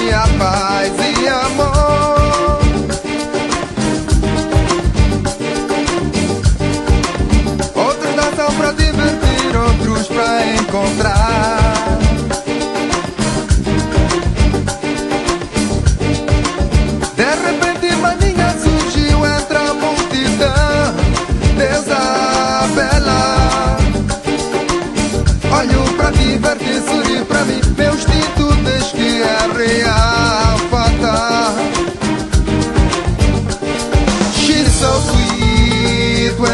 minha paz e amor. Outros nascem pra divertir, outros pra encontrar.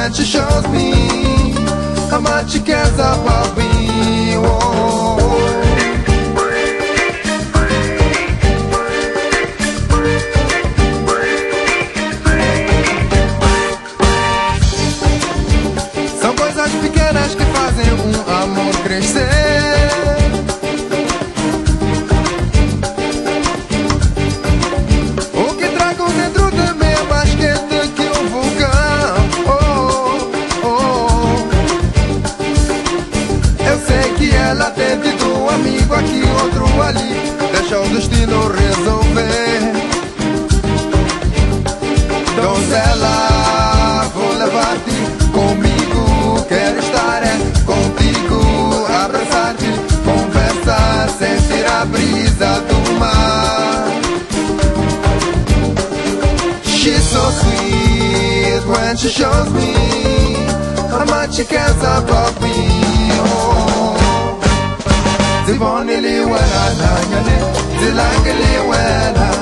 and she shows me. How much she cares about Outro ali Deixa o destino resolver Donzela, vou levar-te comigo Quero estar é, contigo Abraçar-te, conversar Sentir a brisa do mar She's so sweet when she shows me How much she cares about me. Zibonile wena nanyane Zilangile wena